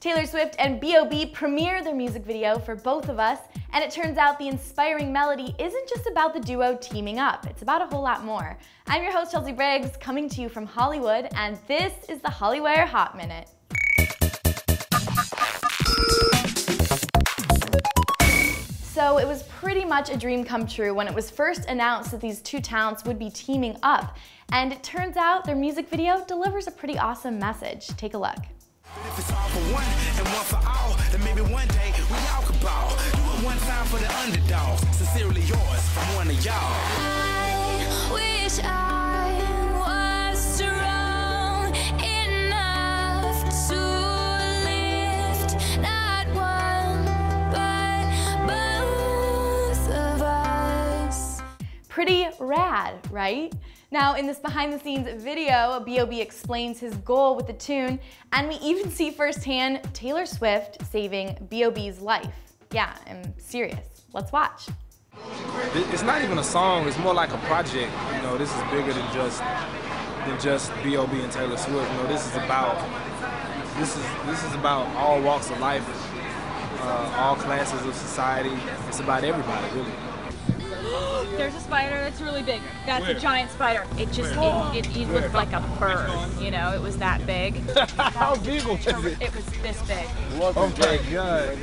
Taylor Swift and B.O.B. premiere their music video for both of us, and it turns out the inspiring melody isn't just about the duo teaming up, it's about a whole lot more. I'm your host, Chelsea Briggs, coming to you from Hollywood, and this is the Hollywire Hot Minute. So it was pretty much a dream come true when it was first announced that these two talents would be teaming up. And it turns out their music video delivers a pretty awesome message. Take a look. If it's all for one and one for all, then maybe one day we all could ball. Do it one time for the underdogs. Sincerely yours from one of y'all. I wish I rad, right? Now, in this behind the scenes video, B.O.B. explains his goal with the tune, and we even see firsthand Taylor Swift saving B.O.B.'s life. Yeah, I'm serious. Let's watch. It's not even a song. It's more like a project. You know, this is bigger than just than just B.O.B. and Taylor Swift. You know, this is about this is this is about all walks of life, uh, all classes of society. It's about everybody, really. There's a spider that's really big. That's a giant spider. It just it, it, it looked like a bird. You know, it was that big. How big was it? It was this big. Oh my god!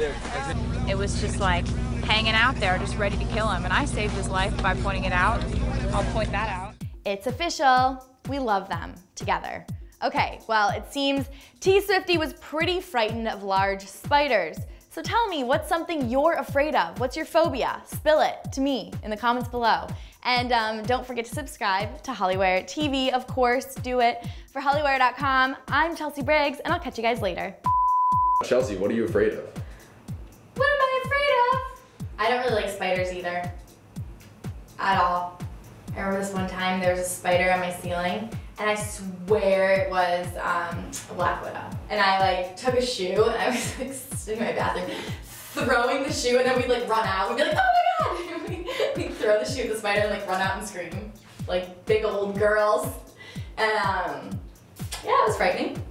It was just like hanging out there, just ready to kill him. And I saved his life by pointing it out. I'll point that out. It's official. We love them together. Okay, well, it seems T Swifty was pretty frightened of large spiders. So tell me, what's something you're afraid of? What's your phobia? Spill it to me in the comments below. And um, don't forget to subscribe to Hollywire TV, of course, do it. For Hollywire.com, I'm Chelsea Briggs, and I'll catch you guys later. Chelsea, what are you afraid of? What am I afraid of? I don't really like spiders either. At all. I remember this one time there was a spider on my ceiling and I swear it was um, a black widow. And I like took a shoe and I was like sitting in my bathroom throwing the shoe and then we'd like run out. We'd be like, oh my god! we'd, we'd throw the shoe at the spider and like run out and scream. Like big old girls. And um, yeah, it was frightening.